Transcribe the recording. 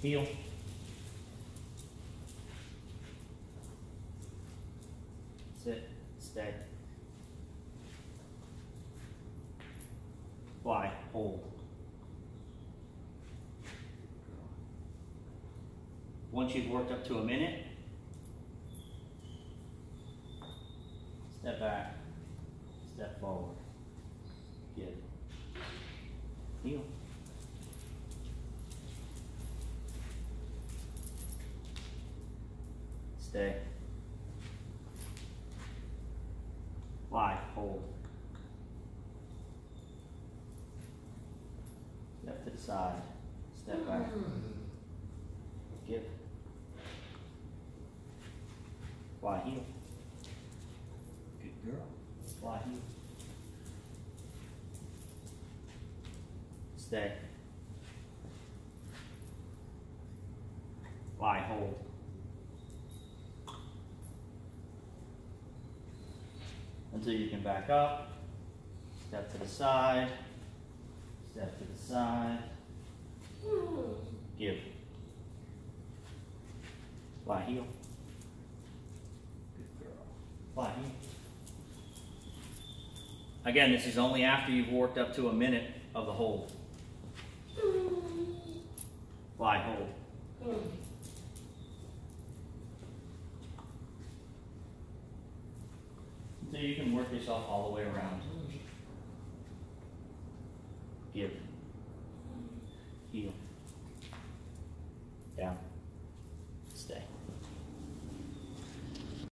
Heel. Sit, stay. Fly, hold. Once you've worked up to a minute, step back, step forward. Give. Heel. Stay. Fly, hold. Step to the side, step back. Give. Fly heel. Good girl. Fly heel. Stay. Fly hold. Until you can back up. Step to the side. Step to the side. Give. Fly heel. Good girl. Fly heel. Again, this is only after you've worked up to a minute of the hold. Fly hold. So you can work yourself all the way around. Give. Heel. Yeah.